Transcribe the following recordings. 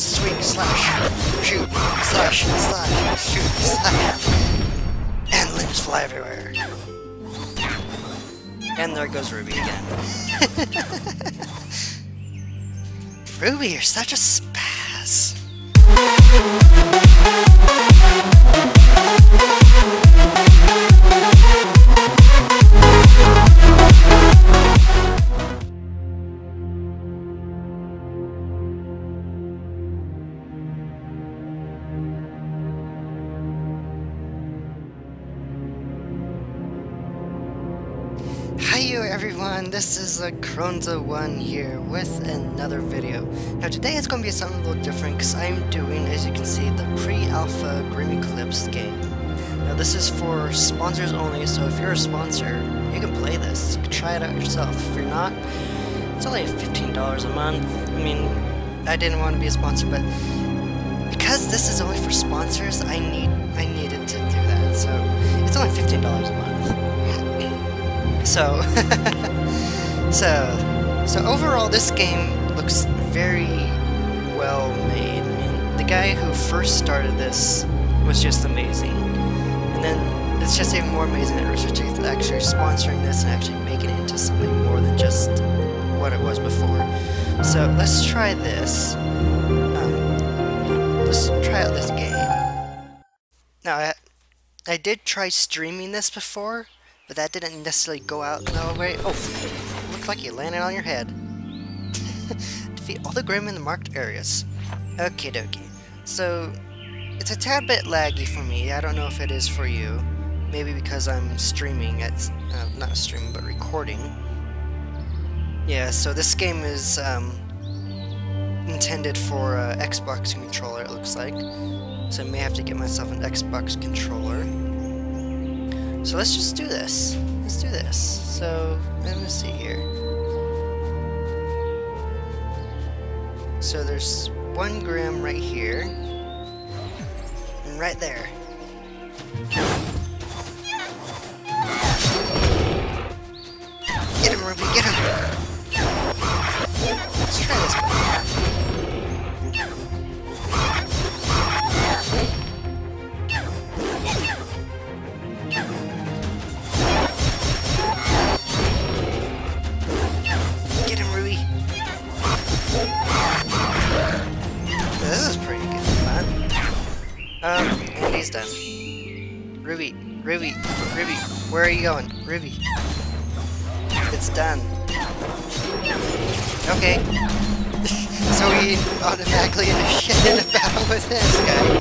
swing, slash, shoot, slash, slash, shoot, slash. And limbs fly everywhere. And there goes Ruby again. Ruby, you're such a spaz. This is uh, Kronza1 here with another video. Now today it's going to be something a little different because I'm doing, as you can see, the pre-alpha Grimm Eclipse game. Now this is for sponsors only, so if you're a sponsor, you can play this. Can try it out yourself. If you're not, it's only $15 a month. I mean, I didn't want to be a sponsor, but because this is only for sponsors, I need I needed to do that. So it's only $15 a month. So, so, so overall, this game looks very well made. I mean, the guy who first started this was just amazing, and then it's just even more amazing that Rooster Teeth actually sponsoring this and actually making it into something more than just what it was before. So let's try this. Um, let's try out this game. Now, I, I did try streaming this before but that didn't necessarily go out no way. Oh, like you landed on your head. Defeat all the Grimm in the marked areas. Okie dokie. So, it's a tad bit laggy for me. I don't know if it is for you. Maybe because I'm streaming at, uh, not streaming, but recording. Yeah, so this game is um, intended for uh, Xbox controller, it looks like. So I may have to get myself an Xbox controller. So let's just do this. Let's do this. So, let me see here. So there's one Grimm right here. And right there. Get him, Ruby, get him! Let's try this Ruby, where are you going? Ruby. It's done. Okay. so we automatically in a battle with this guy.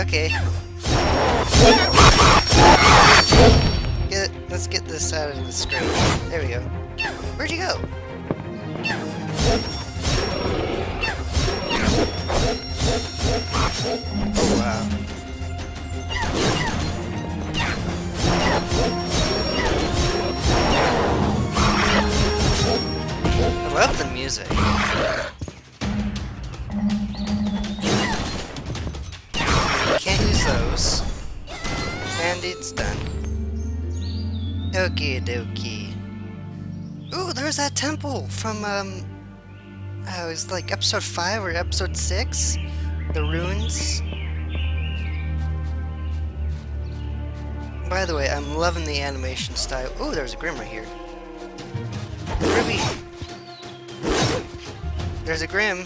Okay. Get, let's get this out of the screen. There we go. Where'd you go? Music. Can't use those. And it's done. Okie dokie. Ooh, there's that temple from, um, uh, it was like episode 5 or episode 6? The ruins. By the way, I'm loving the animation style. Ooh, there's a Grimm right here. Ruby! There's a Grimm.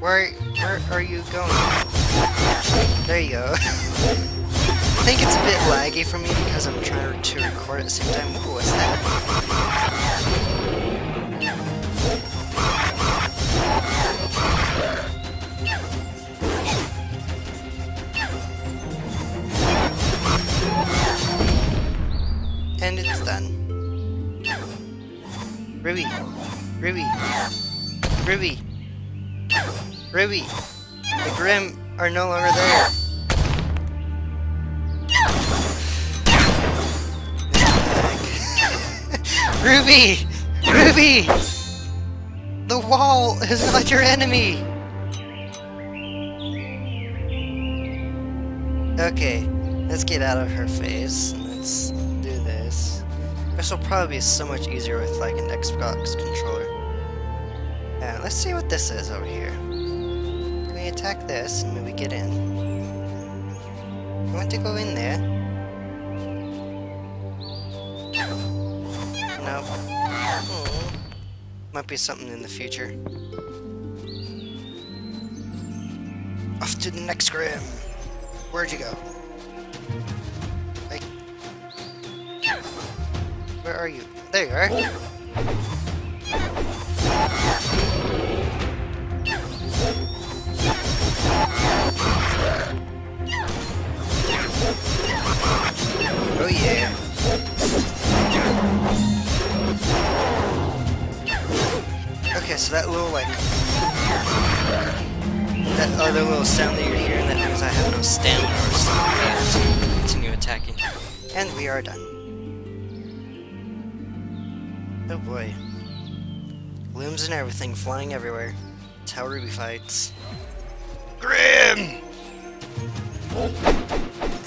Where, where are you going? There you go. I think it's a bit laggy for me because I'm trying to record at the same time. Ooh, what's that? And it's done. Ruby! Ruby! Ruby! Ruby! The Grimm are no longer there. Ruby! Ruby! The wall is not your enemy! Okay, let's get out of her face. Let's do this. This will probably be so much easier with like an Xbox controller. Let's see what this is over here. Can we attack this and maybe get in? I want to go in there. No. Hmm. Might be something in the future. Off to the next Grimm. Where'd you go? Like, where are you? There you are. Oh yeah. Okay, so that little like that other little sound that you're hearing that means I have no stamina or something to continue attacking. And we are done. Oh boy. Limbs and everything flying everywhere. That's how Ruby fights. Grimm!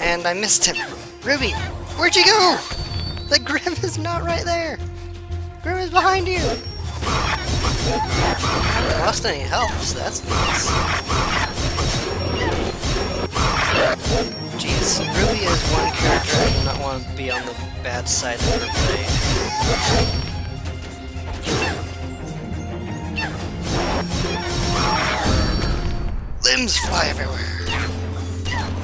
And I missed him. Ruby, where'd you go? The Grimm is not right there. Grimm is behind you. I haven't lost any health, so that's nice. Jeez, Ruby is one character I do not want to be on the bad side of her play. Limbs fly everywhere.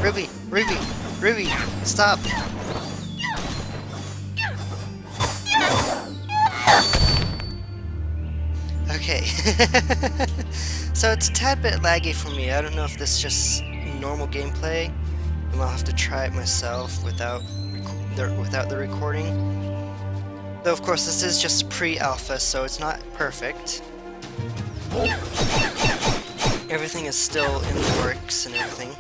Ruby, Ruby, Ruby, stop. so it's a tad bit laggy for me. I don't know if this is just normal gameplay. And I'll have to try it myself without the, without the recording. Though of course this is just pre-alpha, so it's not perfect. Everything is still in the works and everything.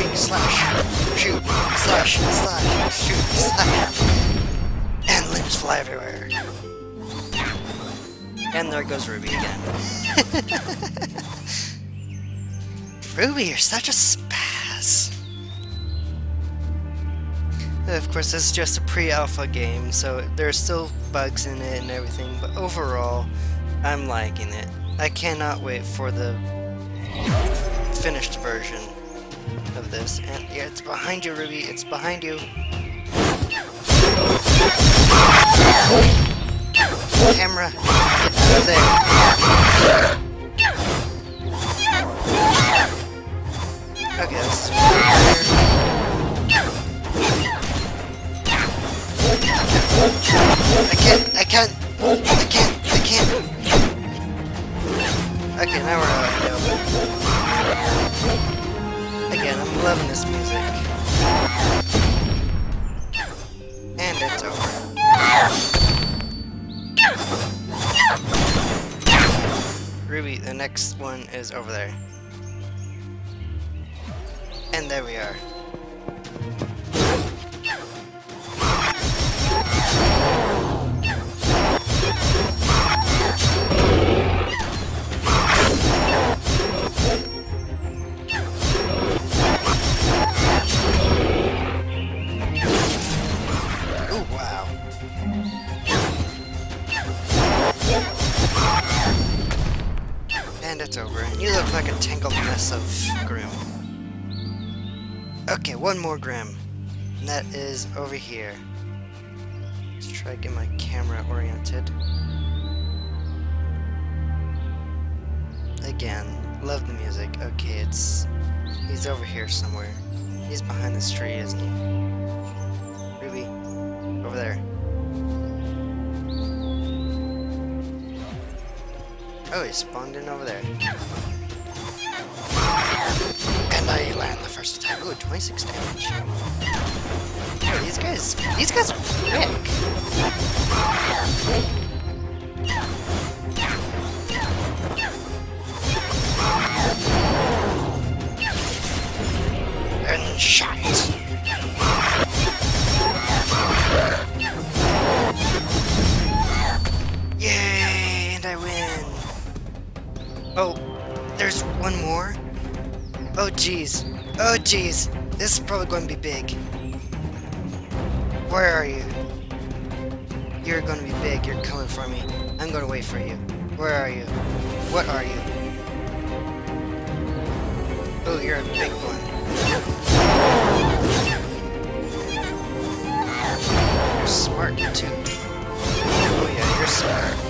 Swing, slash, shoot, slash, slash, shoot, slash. And limbs fly everywhere. And there goes Ruby again. Ruby, you're such a spaz. Of course, this is just a pre-alpha game, so there's still bugs in it and everything, but overall, I'm liking it. I cannot wait for the finished version of this. And yeah, it's behind you, Ruby. It's behind you. Camera, get out of there. Okay, I can't, I can't, I can't, I can't. Okay, now we're out of Again, I'm loving this music. And it's over. Ruby, the next one is over there. And there we are. One more Grimm. And that is over here. Let's try to get my camera oriented. Again, love the music. Okay, it's... He's over here somewhere. He's behind this tree, isn't he? Ruby, over there. Oh, he spawned in over there. I land the first attack. Ooh, 26 damage. These guys, these guys are quick. Oh jeez. Oh jeez. This is probably going to be big. Where are you? You're going to be big. You're coming for me. I'm going to wait for you. Where are you? What are you? Oh, you're a big one. You're smart, too. Oh yeah, you're smart.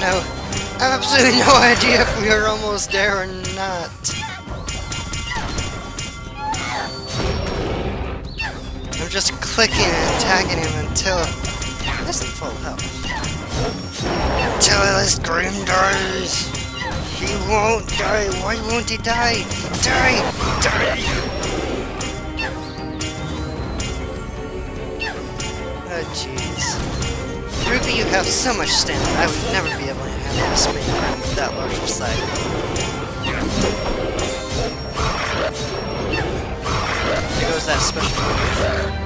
no. Absolutely no idea if we are almost there or not. I'm just clicking and tagging him until he isn't full health. Until his grim dies. He won't die. Why won't he die? Die! Die! Ruby, you have so much stamina. I would never be able to handle big Grimm with that large of sight. There goes that special.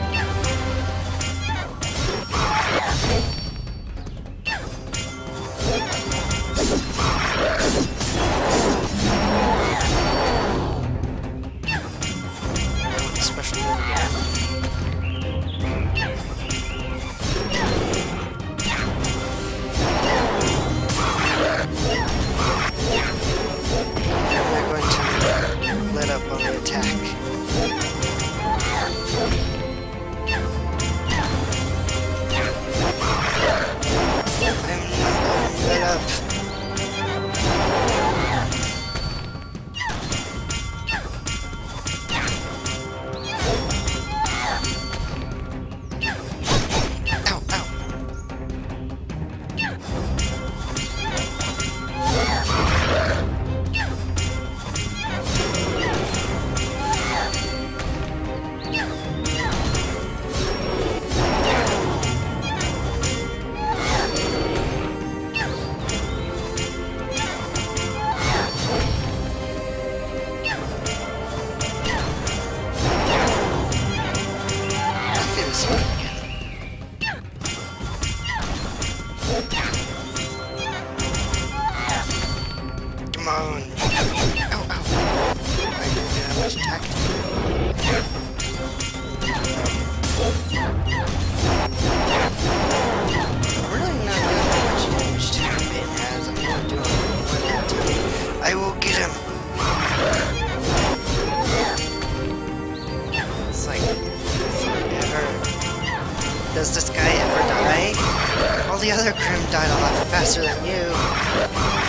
You.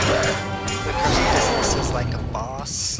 Course, because this is like a boss.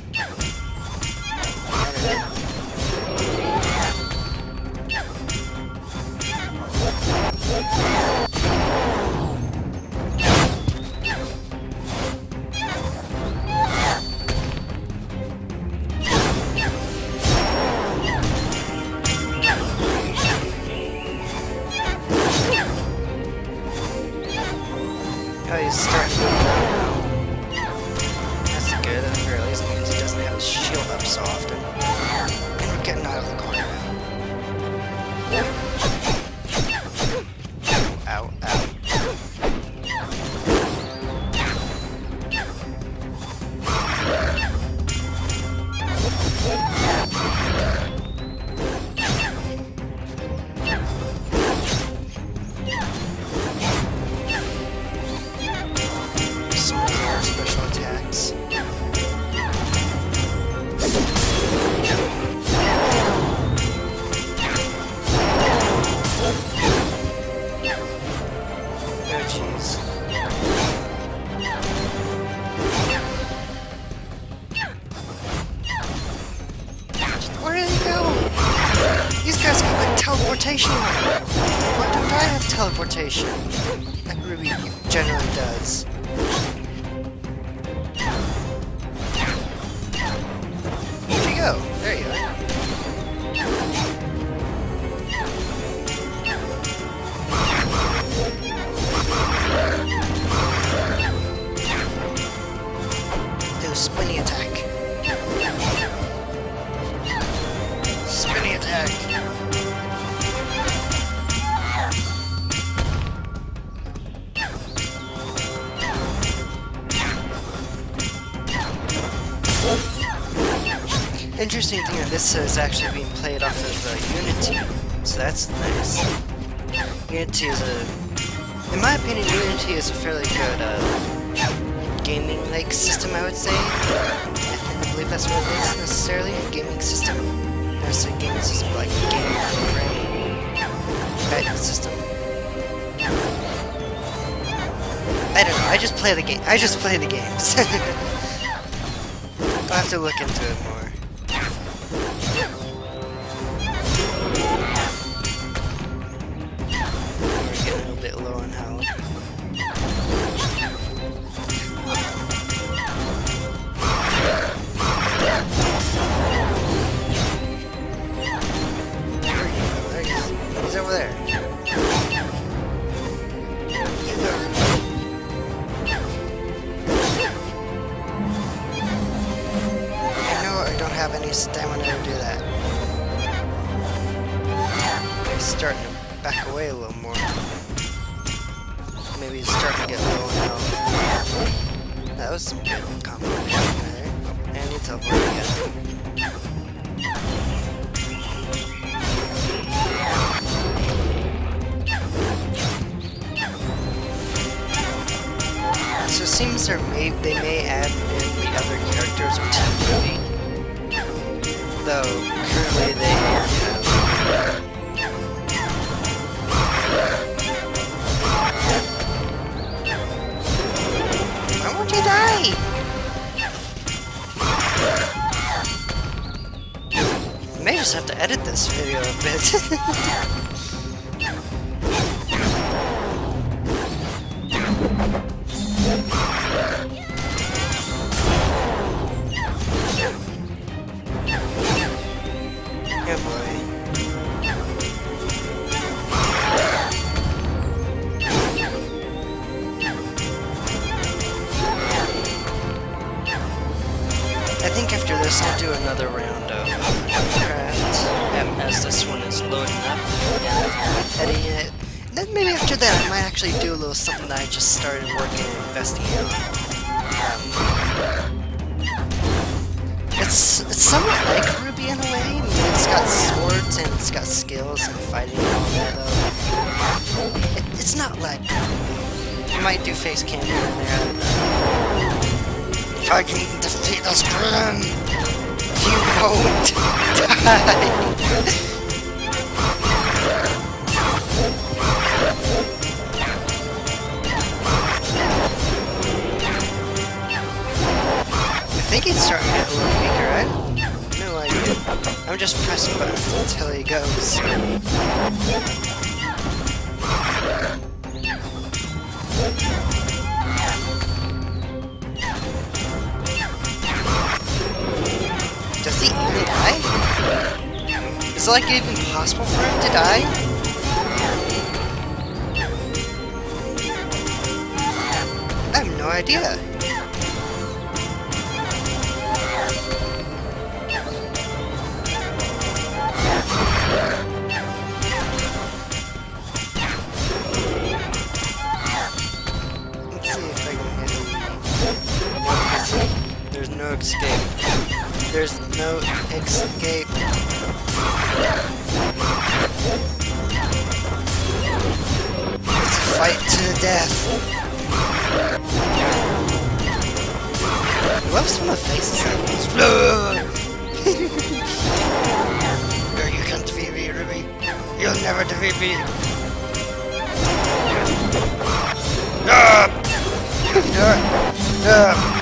This is actually being played off of uh, Unity, so that's nice. Unity is a, in my opinion, Unity is a fairly good uh, gaming-like system, I would say. I, think, I believe that's what it is necessarily, a gaming system. There's a gaming system like game frame guidance system. I don't know. I just play the game. I just play the games. I'll have to look into it more. It seems there may, they may add in the other characters of Team. Though currently they have Why won't you die? I may just have to edit this video a bit. do another round of um, as this one is loading up and it. Then maybe after that I might actually do a little something that I just started working and investing in. Um, it's, it's somewhat like Ruby in a way. It's got swords and it's got skills and fighting and all that though. It, it's not like I might do face cam and there. If I can defeat this Grimm, you die. I think he's starting to get a little weaker, right? No idea. I'm just pressing buttons until he goes. Is it like even possible for him to die? I have no idea. Never. Ah! Ah! Ah!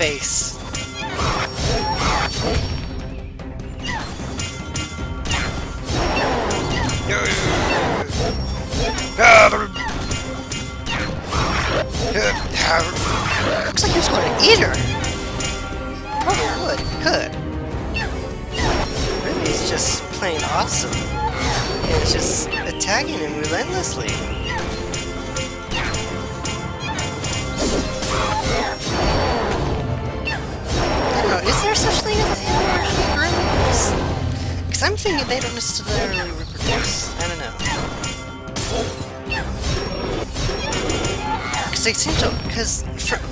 Face. Looks like he was going to eat her. Probably would. Could. Really, he's just plain awesome. And it's just attacking him relentlessly. Because I'm thinking they don't necessarily reproduce. I don't know. Because they seem to. Because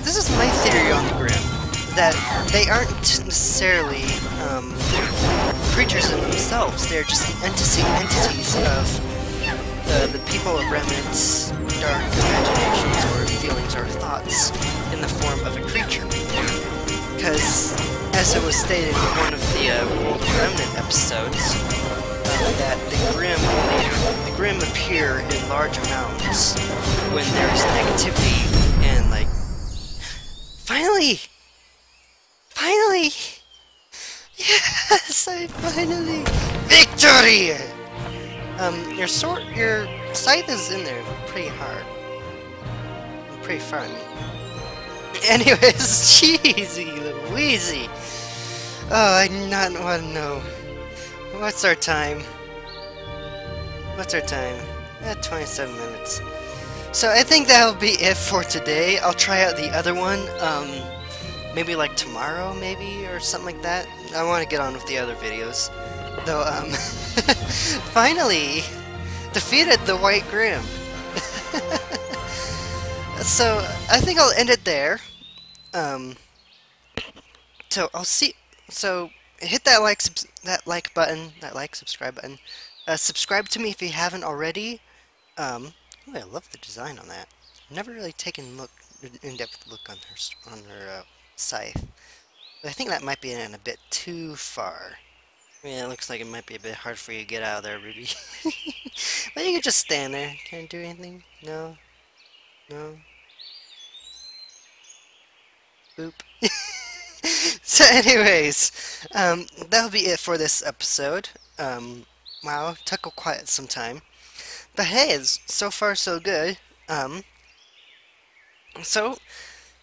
this is my theory on the Grimm, that they aren't necessarily um, creatures in themselves. They're just the entity entities of the, the people of Remnant's dark imaginations or feelings or thoughts in the form of a creature. Because, as it was stated in one of the uh, World of Remnant episodes, uh, that the Grimm the Grimm appear in large amounts when there's negativity and like finally finally yes I finally victory! Um your sword your scythe is in there pretty hard. Pretty fun. Anyways cheesy Louise oh I do not want to know what's our time what's our time at eh, 27 minutes so I think that'll be it for today. I'll try out the other one, um, maybe like tomorrow, maybe, or something like that. I want to get on with the other videos. Though, um, finally, defeated the White Grimm. so, I think I'll end it there. Um, so, I'll see, so, hit that like, that like button, that like, subscribe button. Uh, subscribe to me if you haven't already. Um, Oh, I love the design on that. Never really taken look in-depth look on her on her uh, scythe. But I think that might be in a bit too far. Yeah, it looks like it might be a bit hard for you to get out of there, Ruby. but you can just stand there. Can't do anything. No. No. Boop. so anyways, um, that'll be it for this episode. Um, wow, took quite some time. But hey, it's so far so good. Um, so,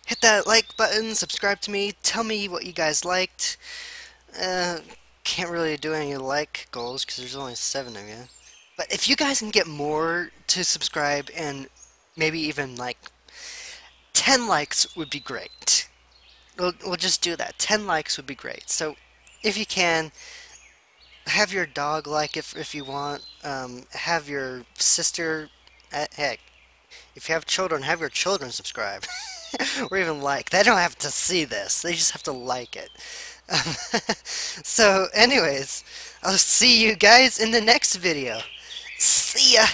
hit that like button, subscribe to me, tell me what you guys liked. Uh, can't really do any like goals because there's only seven of you. But if you guys can get more to subscribe and maybe even like 10 likes would be great. We'll, we'll just do that. 10 likes would be great. So if you can, have your dog like if if you want. Um, have your sister. Uh, heck, if you have children, have your children subscribe, or even like. They don't have to see this. They just have to like it. Um, so, anyways, I'll see you guys in the next video. See ya.